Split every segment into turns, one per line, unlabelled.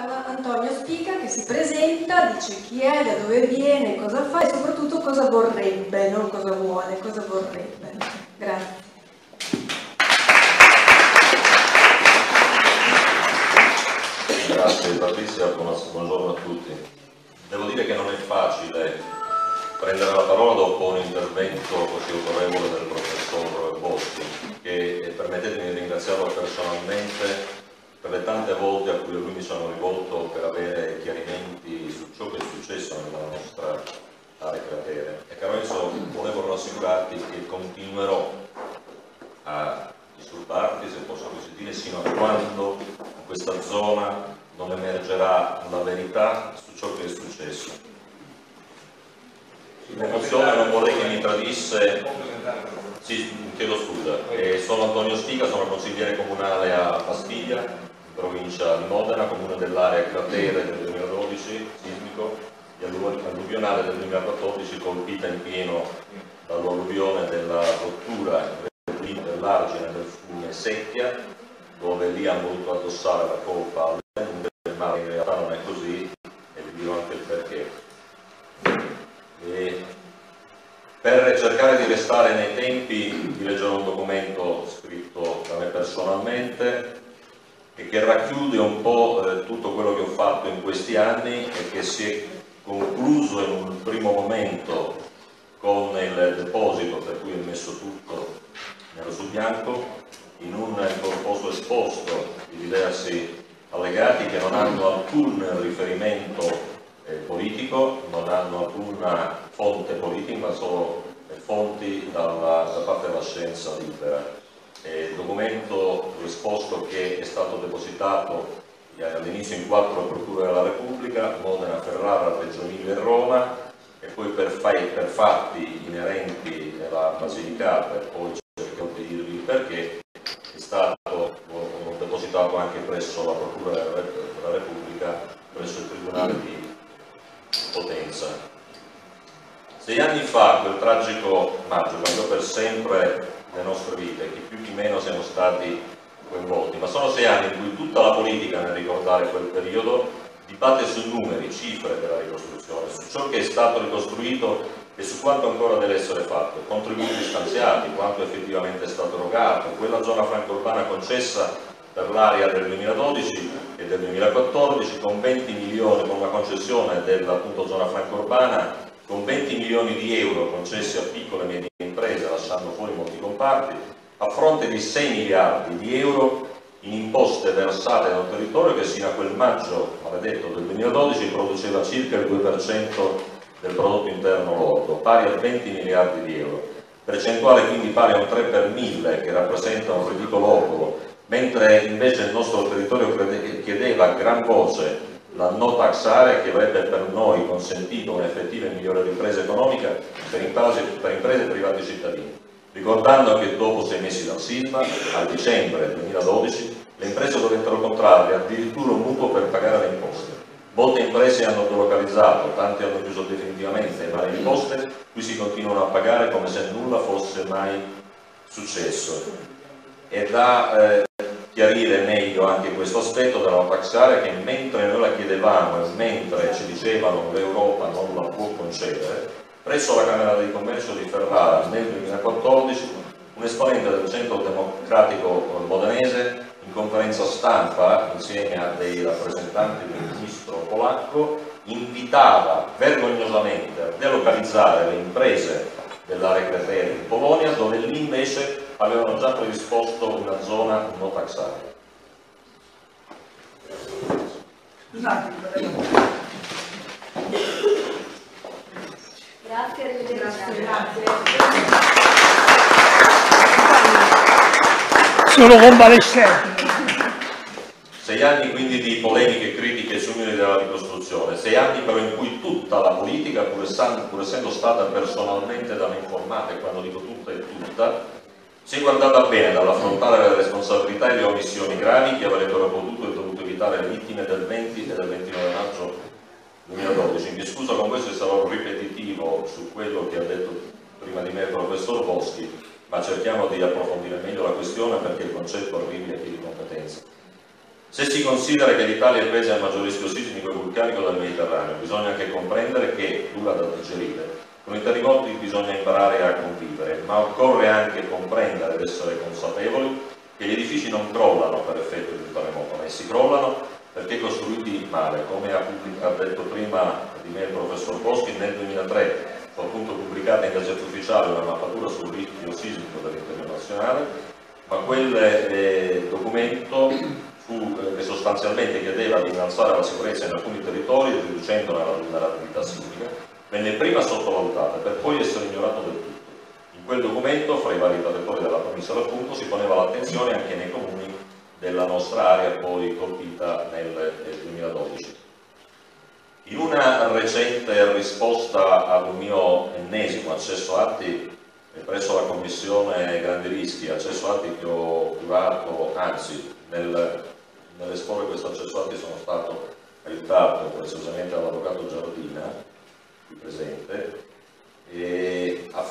Antonio Spica che si presenta, dice chi è, da dove viene, cosa fa e soprattutto cosa vorrebbe, non cosa vuole, cosa vorrebbe. Grazie.
Grazie Patrizia, buongiorno a tutti. Devo dire che non è facile prendere la parola dopo un intervento così autorevole del professor Boschi, che permettetemi di ringraziarlo personalmente per le tante volte a cui lui mi sono rivolto per avere chiarimenti su ciò che è successo nella nostra area cratere. E caro Enzo, volevo rassicurarti che continuerò a disturbarti, se posso così dire, sino a quando in questa zona non emergerà la verità su ciò che è successo. L'emozione non vorrei che mi tradisse. Sì, chiedo scusa. Eh, sono Antonio Stiga, sono consigliere comunale a Pastiglia, provincia di Modena, comune dell'area cratere del 2012, sismico, e alluvionale del 2014 colpita in pieno dall'alluvione della rottura dell'argine del fiume Secchia, dove lì hanno voluto addossare la colpa al mare, in realtà non è così e vi dirò anche il perché. E per cercare di restare nei tempi vi leggerò un documento scritto da me personalmente e che racchiude un po' eh, tutto quello che ho fatto in questi anni e che si è concluso in un primo momento con il deposito per cui è messo tutto nero su bianco in un corposo esposto di diversi allegati che non hanno alcun riferimento eh, politico, non hanno alcuna fonte politica, ma solo eh, fonti dalla, da parte della scienza libera eh, documento risposto che è stato depositato eh, all'inizio in quattro procure della Repubblica, Modena, Ferrara, Reggio Emilia e Roma, e poi per, per fatti inerenti alla Basilicata, e poi cercherò di dirvi il perché, è stato depositato anche presso la Procura della Repubblica, presso il Tribunale di Potenza. Sei anni fa, quel tragico maggio, cambiò per sempre le nostre vite, chi più chi meno siamo stati coinvolti, ma sono sei anni in cui tutta la politica nel ricordare quel periodo dibatte su numeri, cifre della ricostruzione, su ciò che è stato ricostruito e su quanto ancora deve essere fatto, contributi stanziati, quanto effettivamente è stato erogato, quella zona franco urbana concessa per l'area del 2012 e del 2014 con 20 milioni, con una concessione della zona franco urbana con 20 milioni di euro concessi a piccole e medie imprese, lasciando fuori molti comparti, a fronte di 6 miliardi di euro in imposte versate dal territorio che sino a quel maggio maledetto del 2012 produceva circa il 2% del prodotto interno lordo, pari a 20 miliardi di euro, percentuale quindi pari a un 3 per 1000 che rappresenta un ridicolo ocolo, mentre invece il nostro territorio chiedeva a gran voce la no tax area che avrebbe per noi consentito un'effettiva e migliore ripresa economica per imprese, per imprese e privati cittadini. Ricordando che dopo sei mesi dal sisma, a dicembre 2012, le imprese dovettero contrarre addirittura un mutuo per pagare le imposte. Molte imprese hanno delocalizzato, tante hanno chiuso definitivamente le varie imposte, qui si continuano a pagare come se nulla fosse mai successo. E da eh, chiarire meglio anche questo aspetto della tax area che mentre noi la chiedevamo e mentre ci dicevano l'Europa non la può concedere, presso la Camera di Commercio di Ferrara nel 2014 un esponente del Centro Democratico Modenese in conferenza stampa insieme a dei rappresentanti del ministro polacco invitava vergognosamente a delocalizzare le imprese dell'area Creferi in Polonia dove lì invece avevano già predisposto una zona no tax area.
Grazie, arrivederci. Grazie.
Sono convalescenti.
Sei anni quindi di polemiche critiche sui numeri della ricostruzione, sei anni però in cui tutta la politica, pur essendo, pur essendo stata personalmente da me informata, e quando dico tutta è tutta, si è guardata bene dall'affrontare le responsabilità e le omissioni gravi che avrebbero potuto e dovuto evitare le vittime del 20 e del 29 maggio 2012. Mi scuso con questo se sarò ripetitivo su quello che ha detto prima di me il professor Boschi, ma cerchiamo di approfondire meglio la questione perché il concetto arrivi a chi di competenza. Se si considera che l'Italia è il paese a maggior rischio sismico e vulcanico del Mediterraneo, bisogna anche comprendere che, dura da digerire, con i terremoti bisogna imparare a convivere, ma occorre anche comprendere ed essere consapevoli che gli edifici non crollano per effetto di un terremoto, ma essi crollano perché costruiti male, come ha, detto prima di me il professor Boschi nel 2003, fu appunto pubblicata in Gazzetta Ufficiale una mappatura sul rischio sismico dell'interno nazionale, ma quel eh, documento fu, eh, che sostanzialmente chiedeva di innalzare la sicurezza in alcuni territori riducendone la vulnerabilità sismica, venne prima sottovalutata per poi essere ignorato del tutto. In quel documento, fra i vari territori della provincia d'appunto, si poneva l'attenzione anche nei comuni della nostra area poi colpita nel 2012. In una recente risposta un mio ennesimo accesso atti presso la Commissione Grandi Rischi, accesso atti che ho curato, anzi nel, nell'esporre questo accesso atti sono stato aiutato precisamente dall'Avvocato Giardina, qui presente, e a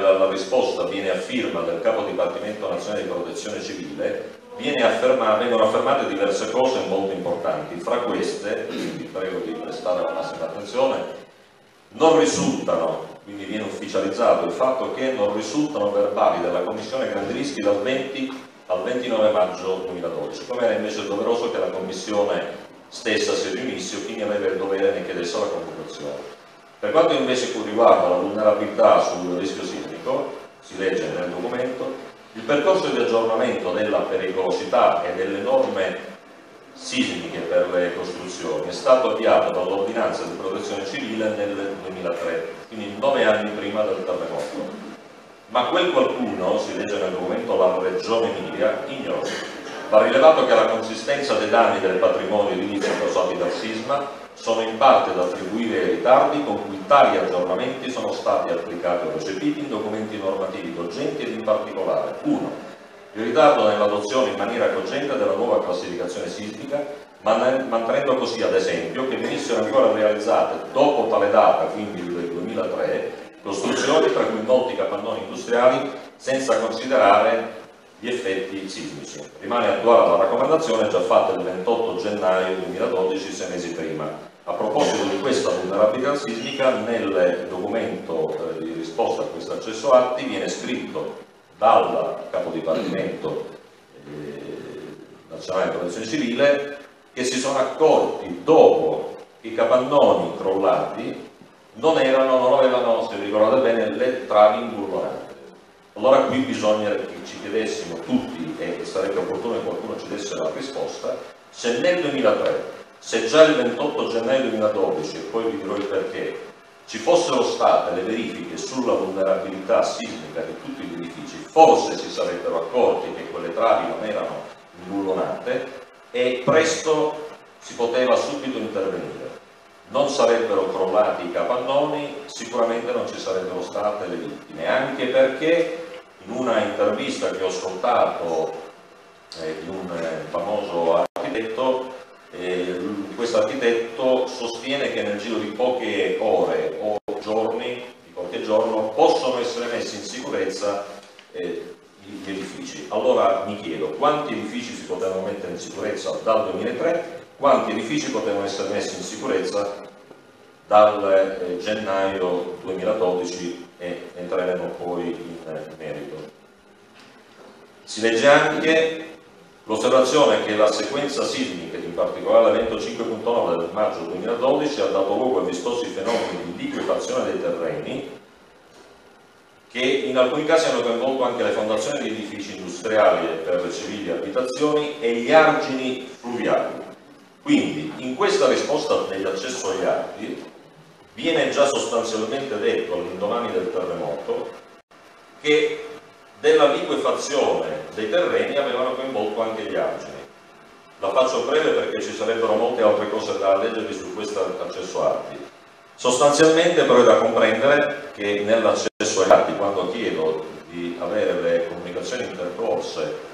la, la risposta viene a firma del Capo Dipartimento Nazionale di Protezione Civile afferma, vengono affermate diverse cose molto importanti, fra queste, vi prego di prestare la massima attenzione, non risultano, quindi viene ufficializzato il fatto che non risultano verbali della Commissione Grandi Rischi dal 20 al 29 maggio 2012, come era invece doveroso che la Commissione stessa si riunisse o chi aveva il dovere ne chiedesse la convocazione. Per quanto invece riguarda la vulnerabilità sul rischio sismico, si legge nel documento, il percorso di aggiornamento della pericolosità e delle norme sismiche per le costruzioni è stato avviato dall'ordinanza di protezione civile nel 2003, quindi nove anni prima del terremoto. Ma quel qualcuno, si legge nel documento la Regione Emilia, ignora. Va rilevato che la consistenza dei danni del patrimonio edilizio causati dal sisma sono in parte da attribuire ai ritardi con cui tali aggiornamenti sono stati applicati o recepiti in documenti normativi cogenti ed in particolare 1. Il ritardo nell'adozione in maniera cogente della nuova classificazione sismica, mantenendo così ad esempio che venissero ancora realizzate dopo tale data, quindi del 2003, costruzioni tra cui molti capannoni industriali senza considerare gli effetti sismici. Rimane attuale la raccomandazione già fatta il 28 gennaio 2012, sei mesi prima. A proposito di questa vulnerabilità sismica, nel documento eh, di risposta a questo accesso atti viene scritto dal capo dipartimento eh, nazionale di protezione civile che si sono accorti dopo che i capannoni crollati non, erano, non avevano, se vi ricordate bene, le travi imburronate. Allora qui bisogna che ci chiedessimo tutti, e sarebbe opportuno che qualcuno ci desse la risposta, se nel 2003 se già il 28 gennaio 2012, e poi vi dirò il perché, ci fossero state le verifiche sulla vulnerabilità sismica di tutti gli edifici, forse si sarebbero accorti che quelle travi non erano imbullonate e presto si poteva subito intervenire. Non sarebbero crollati i capannoni, sicuramente non ci sarebbero state le vittime, anche perché in una intervista che ho ascoltato eh, di un eh, famoso architetto eh, questo architetto sostiene che nel giro di poche ore o giorni, di qualche giorno, possono essere messi in sicurezza eh, gli edifici. Allora mi chiedo quanti edifici si potevano mettere in sicurezza dal 2003, quanti edifici potevano essere messi in sicurezza dal eh, gennaio 2012 e entreremo poi in merito. Si legge anche l'osservazione che la sequenza sismica in particolare l'evento 5.9 del maggio 2012 ha dato luogo a vistosi fenomeni di liquefazione dei terreni che in alcuni casi hanno coinvolto anche le fondazioni di edifici industriali per civili abitazioni e gli argini fluviali. Quindi in questa risposta dell'accesso agli arti viene già sostanzialmente detto all'indomani del terremoto che della liquefazione dei terreni avevano coinvolto anche gli argini. La faccio breve perché ci sarebbero molte altre cose da leggervi su questo accesso arti. Sostanzialmente però è da comprendere che nell'accesso agli atti, quando chiedo di avere le comunicazioni intercorse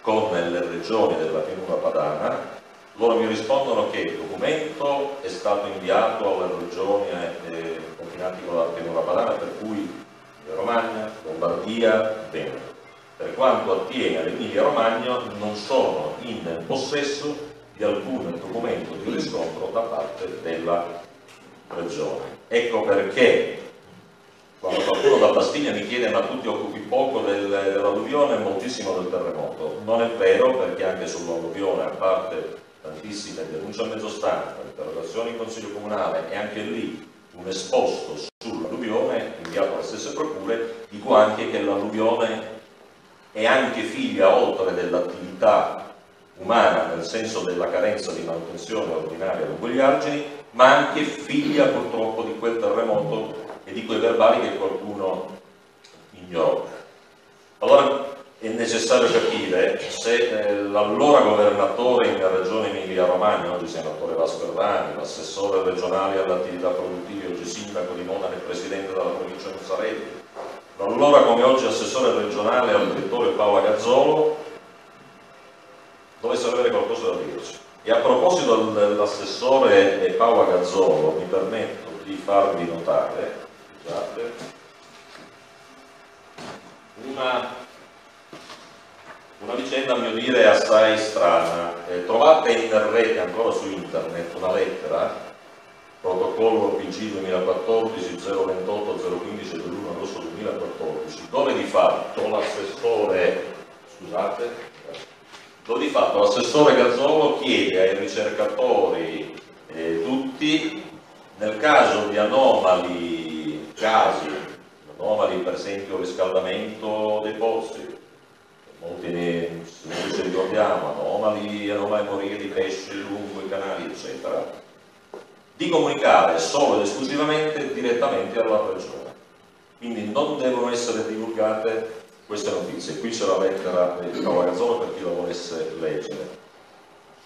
con le regioni della pianura padana, loro mi rispondono che il documento è stato inviato alle regioni eh, confinanti con la pianura padana, per cui Romagna, Lombardia, Veneto per quanto attiene all'Emilia Romagna, non sono in possesso di alcun documento di riscontro da parte della Regione. Ecco perché quando qualcuno da Bastiglia mi chiede ma tu ti occupi poco del, dell'alluvione e moltissimo del terremoto. Non è vero perché anche sull'alluvione, a parte tantissime denunce a mezzo stampa, interrogazioni in Consiglio Comunale e anche lì un esposto sull'alluvione inviato alle stesse procure, dico anche che l'alluvione è anche figlia, oltre dell'attività umana, nel senso della carenza di manutenzione ordinaria lungo gli argini, ma anche figlia purtroppo di quel terremoto e di quei verbali che qualcuno ignora. Allora è necessario capire se eh, l'allora governatore in regione Emilia Romagna, oggi senatore Vasco Errani, l'assessore regionale alle attività produttive, oggi sindaco di Modena e presidente della provincia di Musarelli, l'allora come oggi assessore regionale al territorio Paolo Gazzolo, dovesse avere qualcosa da dirci. E a proposito dell'assessore Paolo Gazzolo, mi permetto di farvi notare scusate, una, una vicenda a mio dire assai strana. Eh, trovate in rete ancora su internet una lettera protocollo PG 2014 028 015 dell'1 agosto 2014 dove di fatto l'assessore scusate dove di fatto l'assessore Gazzolo chiede ai ricercatori eh, tutti nel caso di anomali casi, anomali per esempio riscaldamento dei pozzi, molti ne ci ricordiamo, anomali, anomali morire di pesce lungo i canali, eccetera, di comunicare solo ed esclusivamente direttamente alla regione. Quindi non devono essere divulgate queste notizie. Qui c'è la lettera di Cavagazzolo per chi lo volesse leggere.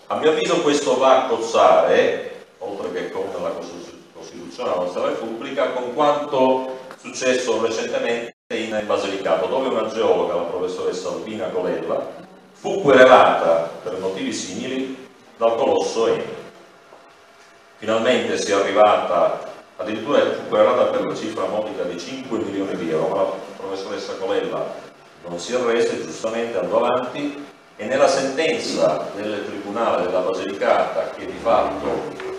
A mio avviso questo va a cozzare, oltre che con la Costituzione Costituzione della nostra Repubblica con quanto successo recentemente in Basilicato, dove una geologa, la professoressa Albina Colella, fu querelata per motivi simili dal colosso Eni. Finalmente si è arrivata, addirittura fu querelata per la cifra modica di 5 milioni di euro, ma la professoressa Colella non si arrese, giustamente andò avanti e nella sentenza del Tribunale della Basilicata, che di fatto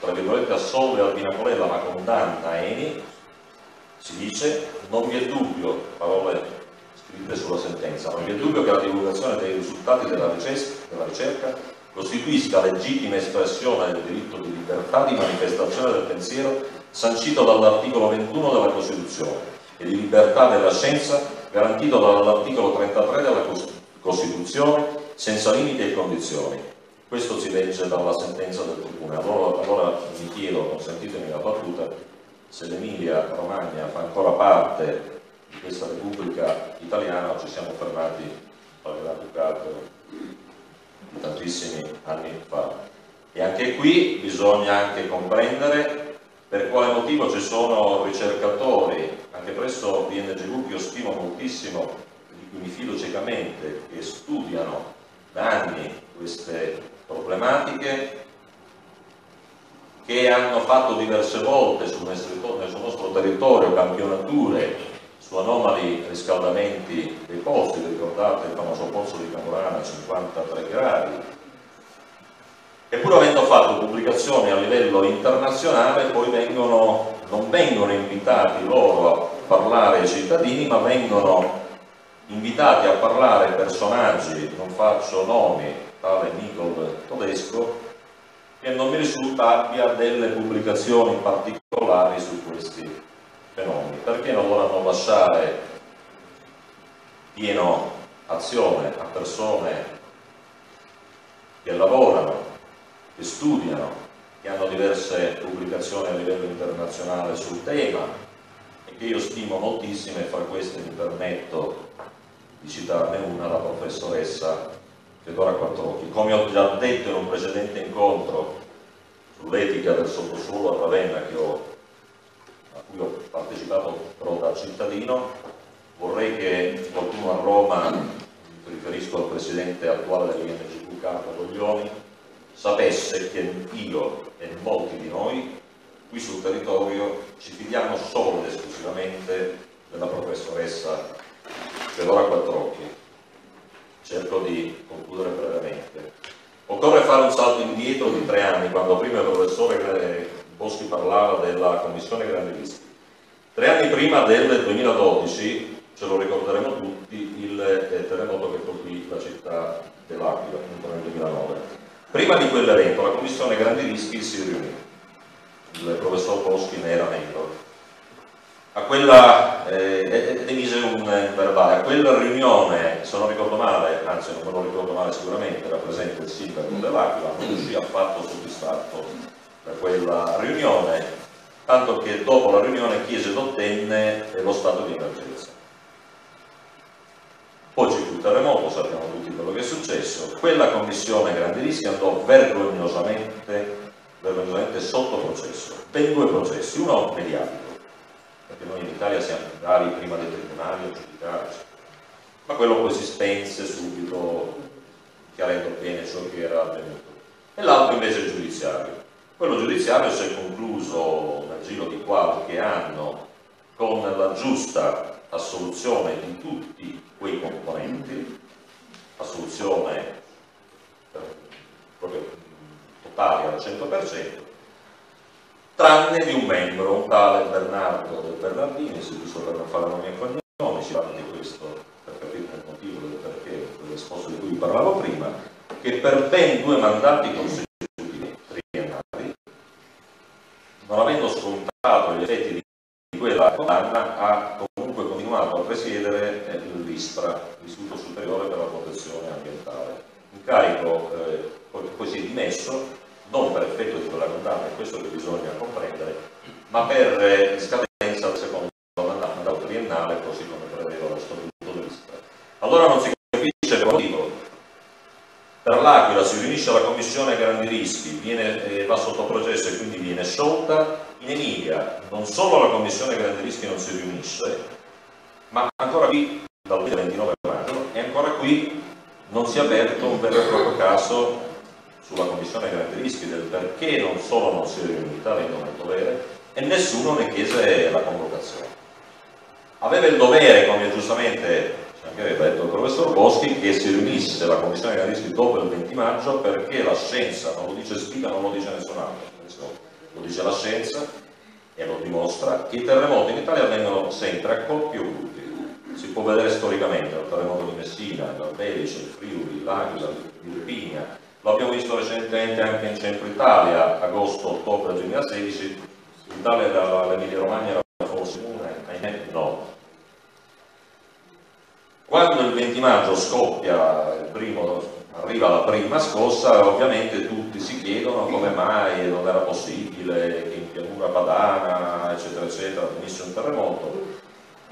tra virgolette assolve Albina Colella ma condanna Eni, si dice non vi è dubbio, parole scritte sulla sentenza, non vi è dubbio che la divulgazione dei risultati della ricerca costituisca legittima espressione del diritto di libertà di manifestazione del pensiero sancito dall'articolo 21 della Costituzione e di libertà della scienza garantito dall'articolo 33 della Costituzione senza limiti e condizioni questo si legge dalla sentenza del Tribunale. Allora, allora mi chiedo, consentitemi la battuta, se l'Emilia Romagna fa ancora parte di questa Repubblica Italiana ci siamo fermati al Gran Ducato tantissimi anni fa. E anche qui bisogna anche comprendere per quale motivo ci sono ricercatori, anche presso l'INGV che io stimo moltissimo, di cui mi fido ciecamente, che studiano da anni queste problematiche che hanno fatto diverse volte sul nostro, nel nostro territorio campionature su anomali riscaldamenti dei posti, ricordate il famoso pozzo di Camorana a 53 gradi, eppure avendo fatto pubblicazioni a livello internazionale poi vengono, non vengono invitati loro a parlare ai cittadini ma vengono invitati a parlare personaggi, non faccio nomi, tale Nicol Todesco, che non mi risulta abbia delle pubblicazioni particolari su questi fenomeni. Perché non vorranno lasciare pieno azione a persone che lavorano, che studiano, che hanno diverse pubblicazioni a livello internazionale sul tema e che io stimo moltissimo e fra queste mi permetto di citarne una, la professoressa Fedora Quattrocchi. Come ho già detto in un precedente incontro sull'etica del sottosuolo a Ravenna ho, a cui ho partecipato però da cittadino, vorrei che qualcuno a Roma, mi riferisco al presidente attuale dell'INGV Carlo Coglioni, sapesse che io e molti di noi qui sul territorio ci fidiamo solo ed esclusivamente della professoressa vedo a quattro occhi, cerco di concludere brevemente. Occorre fare un salto indietro di tre anni, quando prima il professore Boschi parlava della Commissione Grandi Rischi. Tre anni prima del 2012, ce lo ricorderemo tutti, il eh, terremoto che colpì la città dell'Aquila, appunto nel 2009. Prima di quell'evento la Commissione Grandi Rischi si riunì, il professor Boschi ne era membro a quella, eh, emise un verbale, a quella riunione, se non ricordo male, anzi non me lo ricordo male sicuramente, era presente il sindaco dell'Aquila, non uscì affatto soddisfatto da quella riunione, tanto che dopo la riunione chiese ed ottenne lo stato di emergenza. Poi fu il terremoto, sappiamo tutti quello che è successo, quella commissione grandi rischi andò vergognosamente, vergognosamente sotto processo, ben due processi, uno mediatico perché noi in Italia siamo bravi prima dei tribunali a giudicarci, ma quello poi si spense subito chiarendo bene ciò che era avvenuto. E l'altro invece è il giudiziario. Quello giudiziario si è concluso nel giro di qualche anno con la giusta assoluzione di tutti quei componenti, assoluzione eh, proprio totale al 100%, tranne di un membro, un tale Bernardo del Bernardini, si giusto per non fare nomi e cognomi, ci parla di questo per capire il motivo del perché dell'esposto di cui parlavo prima, che per ben due mandati consecutivi triennali, non avendo scontato gli effetti di quella condanna, ha comunque continuato a presiedere eh, l'ISPRA, l'Istituto Superiore per la Protezione Ambientale. Incarico eh, poi si è dimesso non per effetto di quella condanna, è questo che bisogna comprendere, ma per eh, scadenza del secondo mandato triennale, così come prevedeva lo statuto dell'Istra. Allora non si capisce per motivo. Per l'Aquila si riunisce la commissione grandi rischi, viene, eh, va sotto processo e quindi viene sciolta. In Emilia non solo la commissione grandi rischi non si riunisce, ma ancora qui dal 29 maggio e ancora qui non si è aperto un vero e proprio caso sulla commissione grandi rischi del perché non solo non si è riunita, avendo un dovere, e nessuno ne chiese la convocazione. Aveva il dovere, come giustamente anche aveva detto il professor Boschi, che si riunisse la commissione grandi rischi dopo il 20 maggio perché la scienza, non lo dice Spiga, non lo dice nessun altro, lo dice la scienza e lo dimostra, che i terremoti in Italia avvengono sempre a coppie o gruppi. Si può vedere storicamente, il terremoto di Messina, il Belice, il Friuli, l'Aquila, l'Irpinia, lo abbiamo visto recentemente anche in centro Italia, agosto-ottobre 2016, l'Italia dall'Emilia Romagna era forse immune, ahimè no. Quando il 20 maggio scoppia il primo, arriva la prima scossa, ovviamente tutti si chiedono come mai non era possibile che in pianura padana, eccetera, eccetera, venisse un terremoto.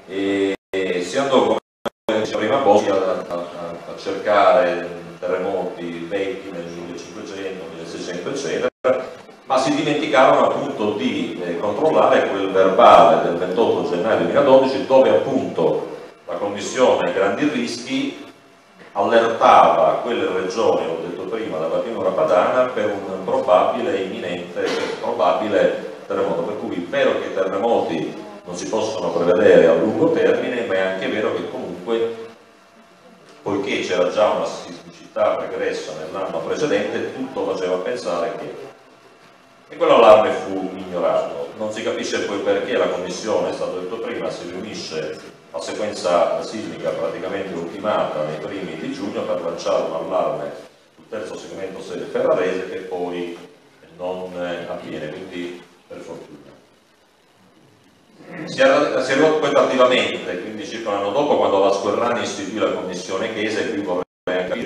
E, e si andò, come diceva prima Boschi, a, a, a cercare terremoti vecchi nel 1500, 1600 eccetera, ma si dimenticarono appunto di eh, controllare quel verbale del 28 gennaio 2012 dove appunto la Commissione Grandi Rischi allertava quelle regioni, ho detto prima, dalla pianura padana per un probabile imminente, probabile terremoto, per cui è vero che i terremoti non si possono prevedere a lungo termine, ma è anche vero che comunque poiché c'era già una sismicità regressa nell'anno precedente, tutto faceva pensare che... E quell'allarme fu ignorato. Non si capisce poi perché la Commissione, è stato detto prima, si riunisce a sequenza sismica praticamente ultimata nei primi di giugno per lanciare un allarme sul terzo segmento ferrarese che poi non avviene, quindi per fortuna. Si rotto poi tardivamente, quindi circa un anno dopo, quando Vasco Errani istituì la commissione Chiese, qui vorrei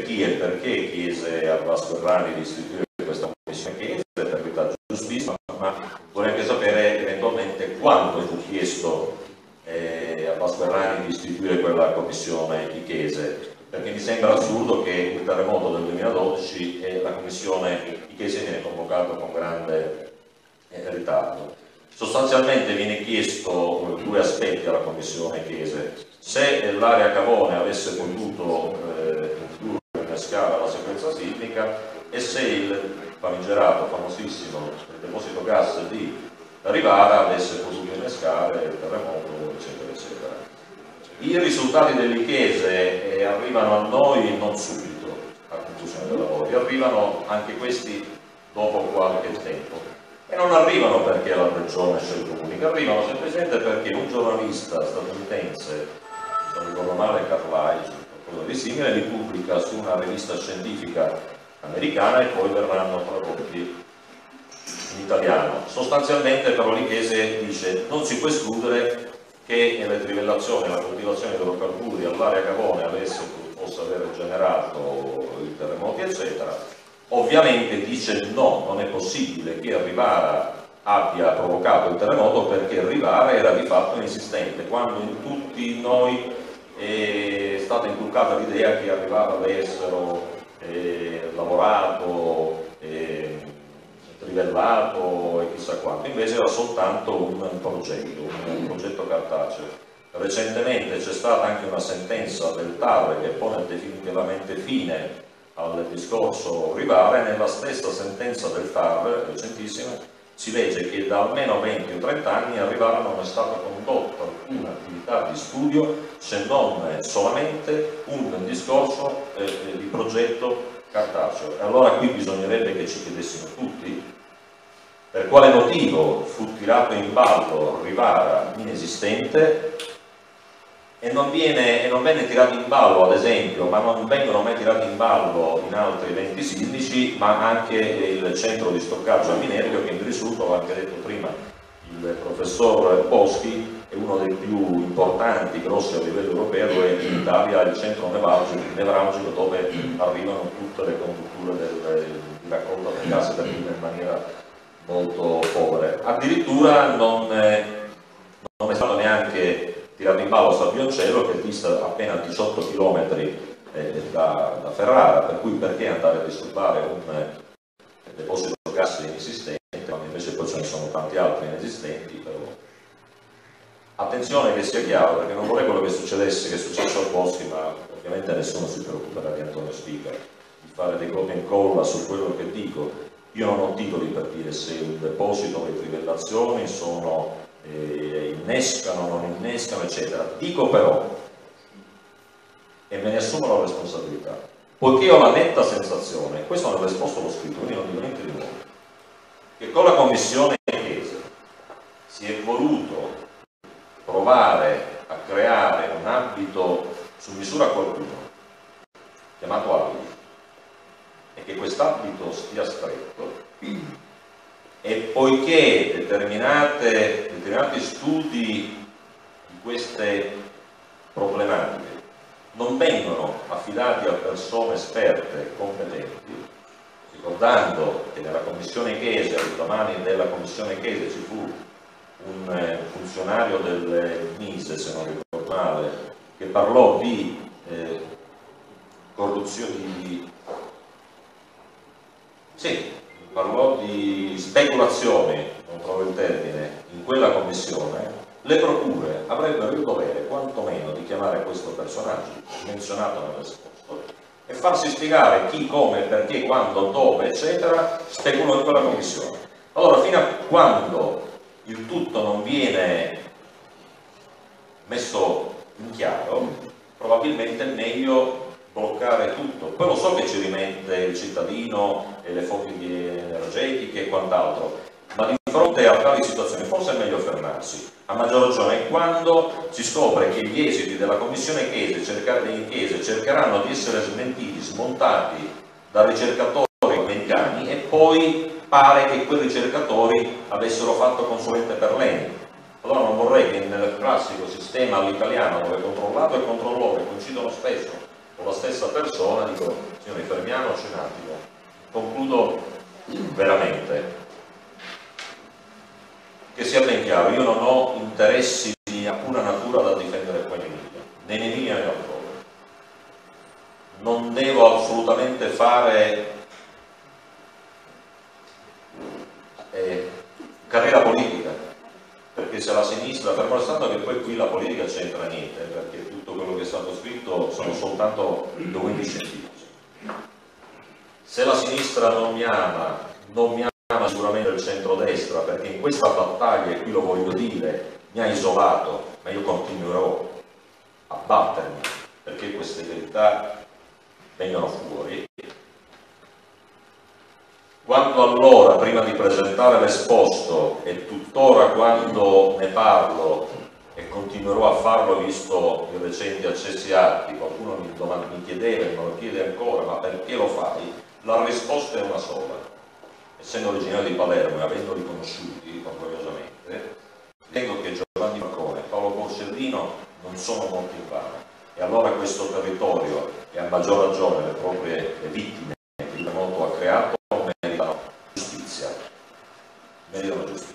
chi e perché chiese a Vasco Errani di istituire questa commissione Chiese, per verità giustissima, ma vorrei anche sapere eventualmente quando fu chiesto eh, a Vasco Errani di istituire quella commissione di Chiese, perché mi sembra assurdo che il terremoto del 2012 e la commissione di Chiese viene convocata con grande eh, ritardo. Sostanzialmente viene chiesto due aspetti alla Commissione Chiese. Se l'area Cavone avesse potuto eh, innescare la sequenza sismica e se il famigerato, famosissimo deposito gas di Rivara avesse potuto innescare il terremoto, eccetera, eccetera. I risultati dell'Ichese eh, arrivano a noi non subito, a conclusione dei lavori, arrivano anche questi dopo qualche tempo. E non arrivano perché la regione sceglie comunica, arrivano semplicemente perché un giornalista statunitense, se non ricordo male Carlisle, qualcosa di simile, li pubblica su una rivista scientifica americana e poi verranno tradotti in italiano. Sostanzialmente però l'Ichese dice non si può escludere che le trivellazioni e la coltivazione di idrocarburi all'area Cavone avesse, possa aver generato i terremoti eccetera ovviamente dice no, non è possibile che Rivara abbia provocato il terremoto perché Rivara era di fatto inesistente quando in tutti noi è stata inculcata l'idea che Rivara avessero eh, lavorato eh, trivellato e chissà quanto, invece era soltanto un progetto, un progetto cartaceo. Recentemente c'è stata anche una sentenza del TAR che pone definitivamente fine al discorso Rivare, nella stessa sentenza del TAR, recentissima, si legge che da almeno 20 o 30 anni a Rivara non è stata condotta alcuna attività di studio se non solamente un discorso eh, di progetto cartaceo. Allora qui bisognerebbe che ci chiedessimo tutti per quale motivo fu tirato in ballo Rivara inesistente e non, viene, e non, venne tirato in ballo, ad esempio, ma non vengono mai tirati in ballo in altri eventi sismici, ma anche il centro di stoccaggio a Minerio, che in risulta, l'ha anche detto prima il professor Boschi, è uno dei più importanti, grossi a livello europeo, e in Italia è il centro nevralgico dove arrivano tutte le condutture del, di raccolta del gas da in maniera molto povere. Addirittura non, non è stato neanche tirato in ballo Sabioncello che dista appena 18 km eh, da, da, Ferrara, per cui perché andare a disturbare un eh, deposito gas inesistente, quando invece poi ce ne sono tanti altri inesistenti, però. Attenzione che sia chiaro, perché non vorrei quello che succedesse, che è successo al Boschi, ma ovviamente nessuno si preoccuperà di Antonio Spica, di fare dei copia e incolla su quello che dico, io non ho titoli per dire se un deposito le trivellazioni sono, eh, innescano, non innescano, eccetera. Dico però, e me ne assumo la responsabilità, poiché ho la netta sensazione, questo non l'ho esposto lo scritto, quindi non dico niente di nuovo, che con la Commissione Chiesa si è voluto provare a creare un ambito su misura a qualcuno, chiamato abito, e che quest'ambito stia stretto e poiché determinati studi di queste problematiche non vengono affidati a persone esperte e competenti, ricordando che nella commissione Chiesa, domani nella commissione Chiesa ci fu un eh, funzionario del MISE, se non ricordo male, che parlò di eh, corruzione, di sì, parlò di speculazioni, non trovo il termine, in quella commissione, le procure avrebbero il dovere quantomeno di chiamare questo personaggio menzionato nell'esposto e farsi spiegare chi, come, perché, quando, dove, eccetera, speculò in quella commissione. Allora, fino a quando il tutto non viene messo in chiaro, probabilmente è meglio bloccare tutto. Poi lo so che ci rimette il cittadino e le fonti energetiche e quant'altro, ma di fronte a tali situazioni forse è meglio fermarsi, a maggior ragione quando si scopre che gli esiti della Commissione Chiese, Chiese cercheranno di essere smentiti, smontati da ricercatori americani e poi pare che quei ricercatori avessero fatto consulente per l'ENI. Allora non vorrei che nel classico sistema all'italiano dove controllato e controllore coincidono spesso con la stessa persona, dico, signori fermiamoci un attimo, concludo veramente. Che sia ben chiaro, io non ho interessi di alcuna natura da difendere qua in né in Emilia né altrove. Non devo assolutamente fare eh, carriera politica, perché se la sinistra, fermo restando che poi qui la politica c'entra niente, perché tutto quello che è stato scritto sono soltanto documenti scientifici. Se la sinistra non mi ama, non mi ama sicuramente il centrodestra, perché in questa battaglia, e qui lo voglio dire, mi ha isolato, ma io continuerò battermi perché queste verità vengano fuori. Quando allora, prima di presentare l'esposto e tuttora quando ne parlo e continuerò a farlo visto i recenti accessi atti, qualcuno mi, domanda, mi chiedeva e me lo chiede ancora, ma perché lo fai? La risposta è una sola. Essendo originario di Palermo e avendoli conosciuti orgogliosamente, ritengo che Giovanni Marcone e Paolo Borsellino non sono morti in vano e allora questo territorio e a maggior ragione le proprie le vittime che il terremoto ha creato melhores.